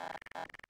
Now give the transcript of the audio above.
you